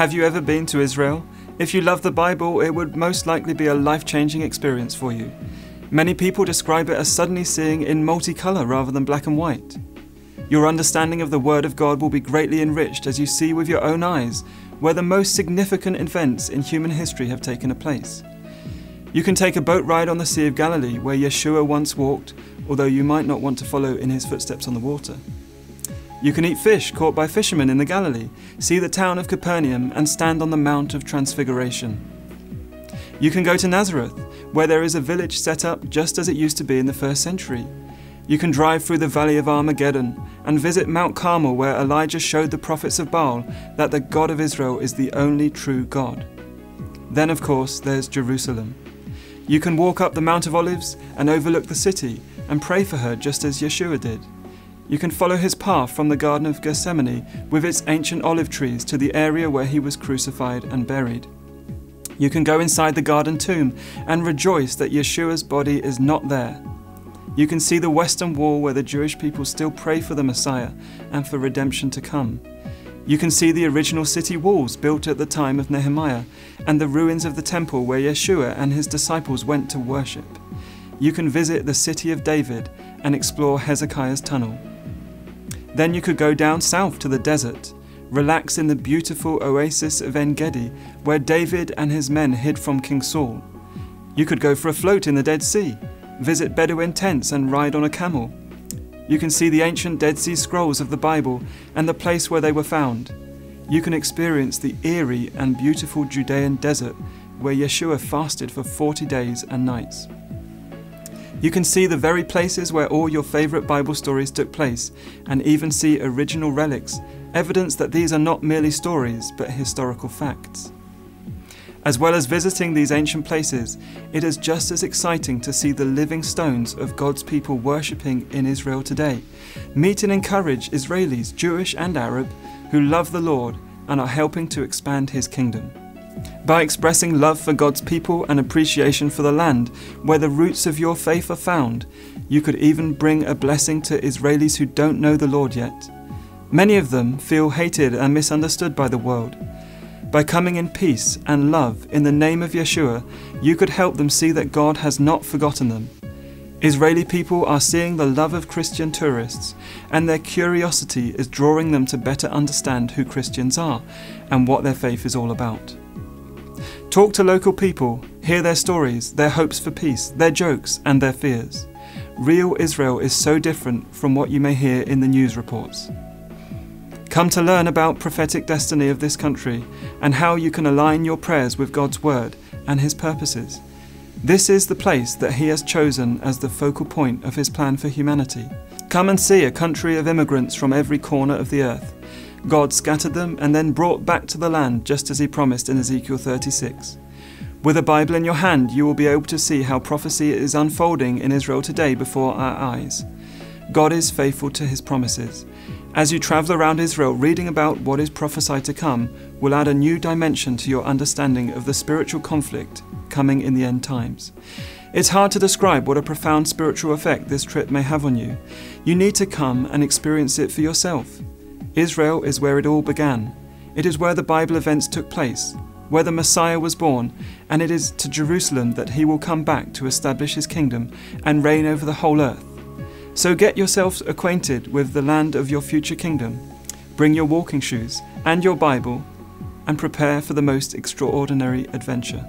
Have you ever been to Israel? If you love the Bible, it would most likely be a life changing experience for you. Many people describe it as suddenly seeing in multicolour rather than black and white. Your understanding of the Word of God will be greatly enriched as you see with your own eyes where the most significant events in human history have taken place. You can take a boat ride on the Sea of Galilee, where Yeshua once walked, although you might not want to follow in his footsteps on the water. You can eat fish caught by fishermen in the Galilee, see the town of Capernaum, and stand on the Mount of Transfiguration. You can go to Nazareth, where there is a village set up just as it used to be in the first century. You can drive through the valley of Armageddon and visit Mount Carmel, where Elijah showed the prophets of Baal that the God of Israel is the only true God. Then, of course, there's Jerusalem. You can walk up the Mount of Olives and overlook the city and pray for her just as Yeshua did. You can follow his path from the Garden of Gethsemane with its ancient olive trees to the area where he was crucified and buried. You can go inside the garden tomb and rejoice that Yeshua's body is not there. You can see the Western Wall where the Jewish people still pray for the Messiah and for redemption to come. You can see the original city walls built at the time of Nehemiah and the ruins of the temple where Yeshua and his disciples went to worship. You can visit the city of David and explore Hezekiah's tunnel. Then you could go down south to the desert, relax in the beautiful oasis of En Gedi, where David and his men hid from King Saul. You could go for a float in the Dead Sea, visit Bedouin tents and ride on a camel. You can see the ancient Dead Sea Scrolls of the Bible and the place where they were found. You can experience the eerie and beautiful Judean desert where Yeshua fasted for 40 days and nights. You can see the very places where all your favourite Bible stories took place, and even see original relics, evidence that these are not merely stories but historical facts. As well as visiting these ancient places, it is just as exciting to see the living stones of God's people worshipping in Israel today. Meet and encourage Israelis, Jewish and Arab, who love the Lord and are helping to expand His kingdom. By expressing love for God's people and appreciation for the land where the roots of your faith are found, you could even bring a blessing to Israelis who don't know the Lord yet. Many of them feel hated and misunderstood by the world. By coming in peace and love in the name of Yeshua, you could help them see that God has not forgotten them. Israeli people are seeing the love of Christian tourists, and their curiosity is drawing them to better understand who Christians are and what their faith is all about. Talk to local people, hear their stories, their hopes for peace, their jokes, and their fears. Real Israel is so different from what you may hear in the news reports. Come to learn about prophetic destiny of this country and how you can align your prayers with God's word and his purposes. This is the place that he has chosen as the focal point of his plan for humanity. Come and see a country of immigrants from every corner of the earth. God scattered them and then brought back to the land just as he promised in Ezekiel 36. With a Bible in your hand, you will be able to see how prophecy is unfolding in Israel today before our eyes. God is faithful to his promises. As you travel around Israel, reading about what is prophesied to come will add a new dimension to your understanding of the spiritual conflict coming in the end times. It's hard to describe what a profound spiritual effect this trip may have on you. You need to come and experience it for yourself. Israel is where it all began. It is where the Bible events took place, where the Messiah was born, and it is to Jerusalem that he will come back to establish his kingdom and reign over the whole earth. So get yourselves acquainted with the land of your future kingdom. Bring your walking shoes and your Bible and prepare for the most extraordinary adventure.